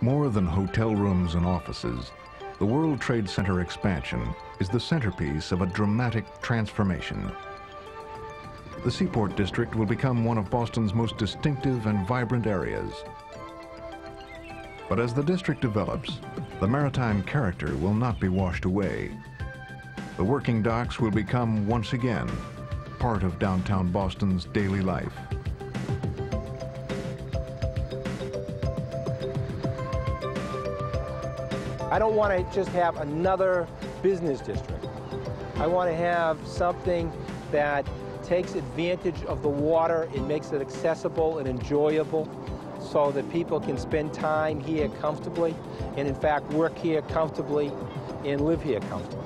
More than hotel rooms and offices, the World Trade Center expansion is the centerpiece of a dramatic transformation. The Seaport District will become one of Boston's most distinctive and vibrant areas. But as the district develops, the maritime character will not be washed away. The working docks will become once again part of downtown Boston's daily life. I don't want to just have another business district. I want to have something that takes advantage of the water and makes it accessible and enjoyable so that people can spend time here comfortably and in fact work here comfortably and live here comfortably.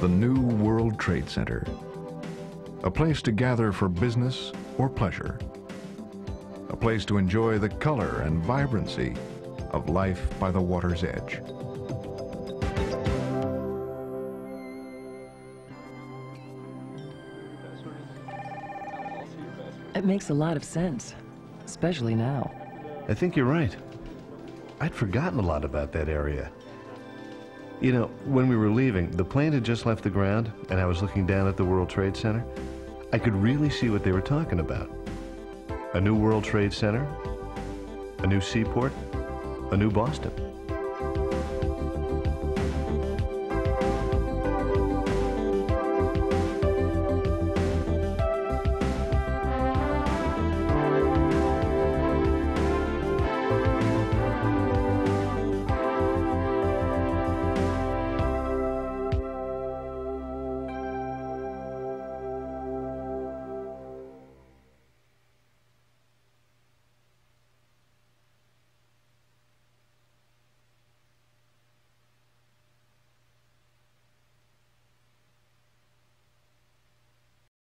The new World Trade Center. A place to gather for business or pleasure. A place to enjoy the color and vibrancy of life by the water's edge. It makes a lot of sense, especially now. I think you're right. I'd forgotten a lot about that area. You know, when we were leaving, the plane had just left the ground, and I was looking down at the World Trade Center. I could really see what they were talking about. A new World Trade Center, a new seaport, a new Boston.